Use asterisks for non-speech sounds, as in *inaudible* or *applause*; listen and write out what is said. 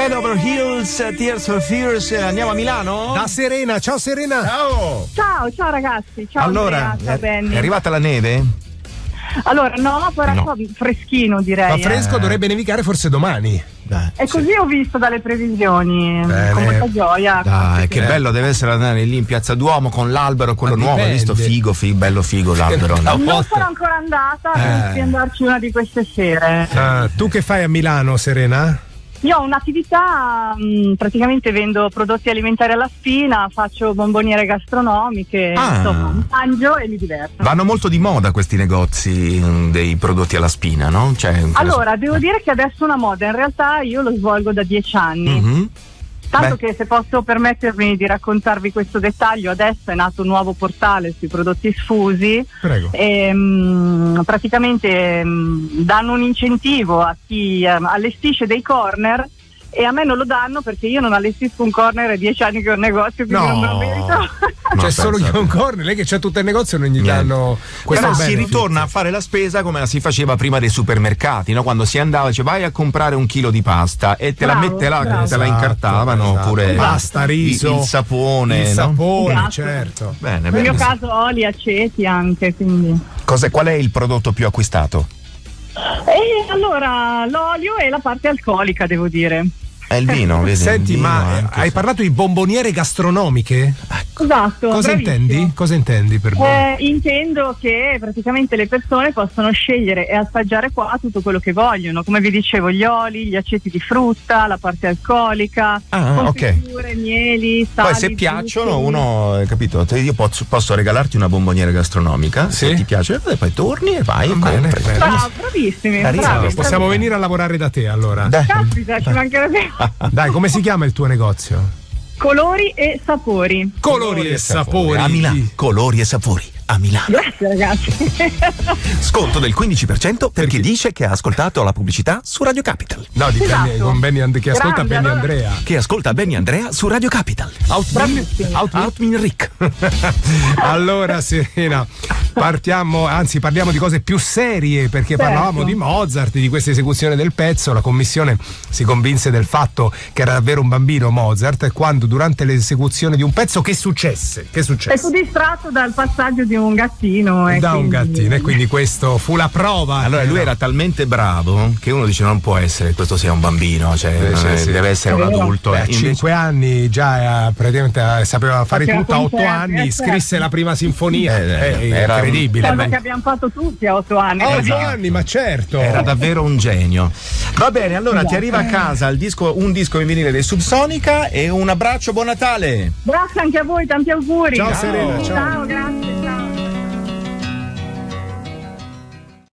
Head over Heels, Tears for Fears. Andiamo a Milano? Da Serena, ciao Serena. Ciao. Ciao, ciao ragazzi. Ciao allora, Andrea, ciao è, Benny. è arrivata la neve? Allora, no, però No. freschino direi. Ma eh. fresco dovrebbe nevicare forse domani. Dai. E così ho visto dalle previsioni, Bene. con molta gioia. Dai, che Eh. bello deve essere andare lì in piazza Duomo con l'albero, quello Ma nuovo. Hai visto? Figo, figo, bello figo l'albero. No. *laughs* Non sono ancora andata, Eh. penso di andarci una di queste sere. Ah, tu che fai a Milano, Serena? Io ho un'attività, mh, praticamente vendo prodotti alimentari alla spina, faccio bomboniere gastronomiche, Ah. insomma, mangio e mi diverto. Vanno molto di moda questi negozi mm, dei prodotti alla spina, no? Cioè, Allora, devo dire che adesso è una moda, in realtà io lo svolgo da dieci anni. Mhm. Tanto Beh. che se posso permettermi di raccontarvi questo dettaglio, adesso è nato un nuovo portale sui prodotti sfusi Prego. e mm, praticamente mm, danno un incentivo a chi ehm, allestisce dei corner e a me non lo danno perché io non allestisco un corner è dieci anni che ho un negozio quindi No. non me lo merito. No, C'è solo io un corner, lei che c'è tutto il negozio non gli danno questo Però si ritorna a fare la spesa come la si faceva prima dei supermercati, no? quando si andava, dice vai a comprare un chilo di pasta e te la Bravo, mette là, bravo. te la Esatto, incartavano esatto. oppure Pasta, riso, il, il sapone. Il no? sapone, Esatto. certo. Bene, Nel bene. mio caso oli, aceti anche, quindi. Cos'è- qual è il prodotto più acquistato? E allora l'olio e la parte alcolica, devo dire. È il vino, vedi? Senti, Il vino ma eh, anche, hai sì. parlato di bomboniere gastronomiche? Esatto. Cosa intendi? Cosa intendi per me? Eh, intendo che praticamente le persone possono scegliere e assaggiare qua tutto quello che vogliono, come vi dicevo, gli oli, gli aceti di frutta, la parte alcolica, Ah, ok. confiture, mieli, sali. Poi se piacciono, zuccheri. uno, capito? Te- Io posso, posso regalarti una bomboniera gastronomica, se Sì. ti piace, e poi torni e vai e Bene, bene. Bravo, bravissimi, bravi, Possiamo bravi. venire a lavorare da te allora. Dai. Caspita, ci mancherebbe. *laughs* Dai, come si chiama il tuo negozio? Colori e sapori. Colori e sapori. A Milano, colori e sapori a Milano. Grazie ragazzi. *laughs* Sconto del 15% per chi dice che ha ascoltato la pubblicità su Radio Capital. No, di Esatto. Benny- con Benny And- che ascolta Grande, Benny allora- Andrea. Che ascolta Benny Andrea su Radio Capital. Outmin, Outmin Rick. *laughs* allora Serena, partiamo, anzi parliamo di cose più serie perché Certo. parlavamo di Mozart, di questa esecuzione del pezzo, la commissione si convinse del fatto che era davvero un bambino Mozart e quando durante l'esecuzione di un pezzo che successe? Che E successe? fu distratto dal passaggio di un gattino. e Da un quindi- gattino e quindi questo fu la prova. Allora lui era talmente bravo che uno dice non può essere che questo sia un bambino, cioè Eh, sì, eh, sì. deve essere un È adulto. Beh, a Invece- 5 anni già eh, praticamente eh, sapeva fare Faceva tutto, a 8 concerti, anni eh, scrisse certo. la prima sinfonia, Eh, è era un- incredibile. Cosa Beh, che abbiamo fatto tutti a otto anni. a otto anni, ma certo. Era davvero un genio. Va bene, allora ti arriva a casa il disco- un disco in vinile dei Subsonica e un abbraccio, buon Natale! Grazie anche a voi, tanti auguri. Ciao, Serena, ciao. Ciao, grazie.